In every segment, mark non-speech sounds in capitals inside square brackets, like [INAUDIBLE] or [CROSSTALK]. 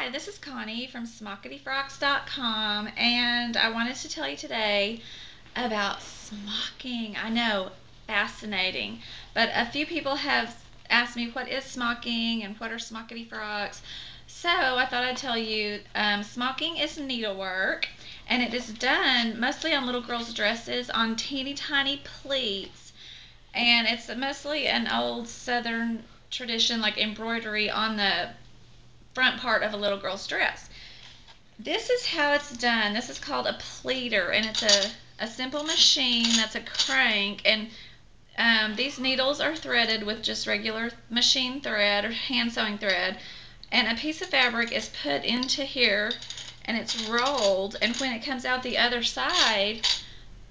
Hi, this is Connie from SmockityFrocks.com, and I wanted to tell you today about smocking. I know, fascinating, but a few people have asked me what is smocking and what are smockity frocks. So I thought I'd tell you um, smocking is needlework, and it is done mostly on little girls' dresses on teeny tiny pleats, and it's mostly an old southern tradition like embroidery on the front part of a little girl's dress. This is how it's done. This is called a pleater, and it's a, a simple machine that's a crank, and um, these needles are threaded with just regular machine thread or hand sewing thread, and a piece of fabric is put into here, and it's rolled, and when it comes out the other side,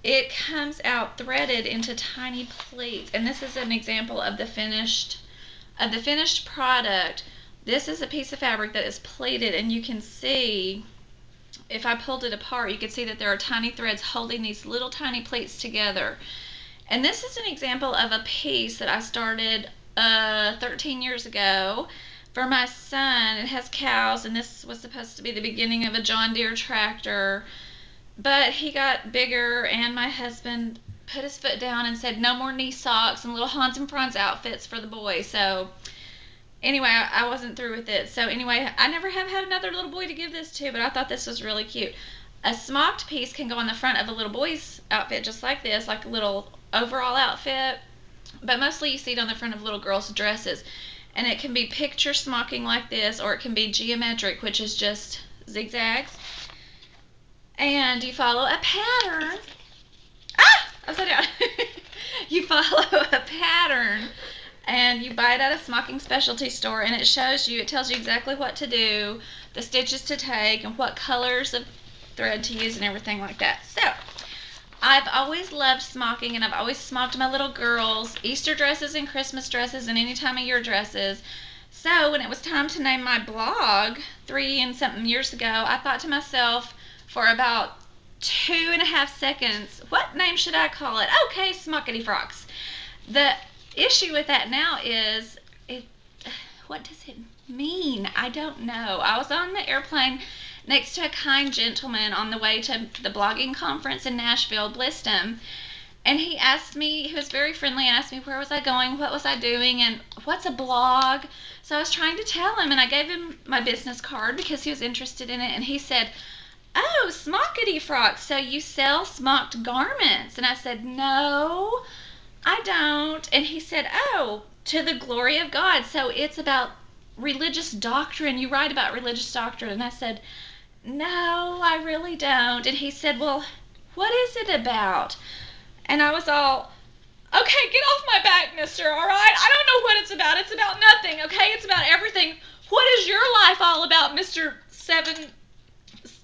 it comes out threaded into tiny pleats, and this is an example of the finished of the finished product this is a piece of fabric that is pleated and you can see, if I pulled it apart, you can see that there are tiny threads holding these little tiny pleats together. And this is an example of a piece that I started uh, 13 years ago for my son. It has cows and this was supposed to be the beginning of a John Deere tractor. But he got bigger and my husband put his foot down and said no more knee socks and little Hans and Franz outfits for the boy. So anyway, I, wasn't through with it. So anyway, I never have had another little boy to give this to, but I thought this was really cute. A smocked piece can go on the front of a little boy's outfit just like this, like a little overall outfit. But mostly you see it on the front of little girls' dresses. And it can be picture smocking like this, or it can be geometric, which is just zigzags. And you follow a pattern. Ah! Upside down. [LAUGHS] you follow a pattern and you buy it at a smocking specialty store and it shows you it tells you exactly what to do the stitches to take and what colors of thread to use and everything like that. So I've always loved smocking and I've always smocked my little girls Easter dresses and Christmas dresses and any time of year dresses. So when it was time to name my blog three and something years ago I thought to myself for about two and a half seconds what name should I call it? Okay smockity frocks. The issue with that now is it what does it mean? I don't know. I was on the airplane next to a kind gentleman on the way to the blogging conference in Nashville, Blissdom. And he asked me, he was very friendly and asked me where was I going, what was I doing, and what's a blog. So I was trying to tell him, and I gave him my business card because he was interested in it. And he said, Oh, smockity frocks. so you sell smocked garments? And I said, No, I don't. And he said, Oh, to the glory of God. So it's about religious doctrine. You write about religious doctrine. And I said, No, I really don't. And he said, Well, what is it about? And I was all, Okay, get off my back, mister, all right? I don't know what it's about. It's about nothing, okay? It's about everything. What is your life all about, Mr. Seven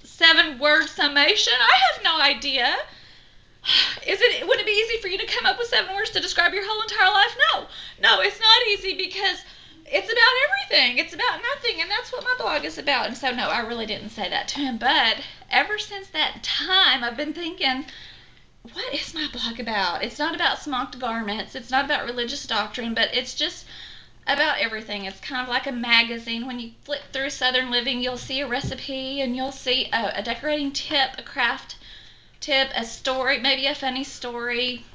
seven word summation? I have no idea. Is it would it be easy for you to come up with seven words to describe your whole entire life? No. No, it's not easy because it's about everything. It's about nothing, and that's what my blog is about. And so no, I really didn't say that to him, but ever since that time I've been thinking what is my blog about? It's not about smocked garments. It's not about religious doctrine, but it's just about everything. It's kind of like a magazine. When you flip through Southern Living, you'll see a recipe and you'll see a, a decorating tip, a craft tip, a story, maybe a funny story.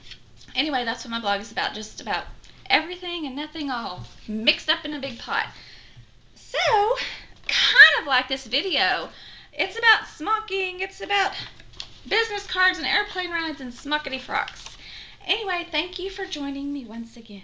Anyway, that's what my blog is about, just about everything and nothing all mixed up in a big pot. So, kind of like this video, it's about smocking, it's about business cards and airplane rides and smockity frocks. Anyway, thank you for joining me once again.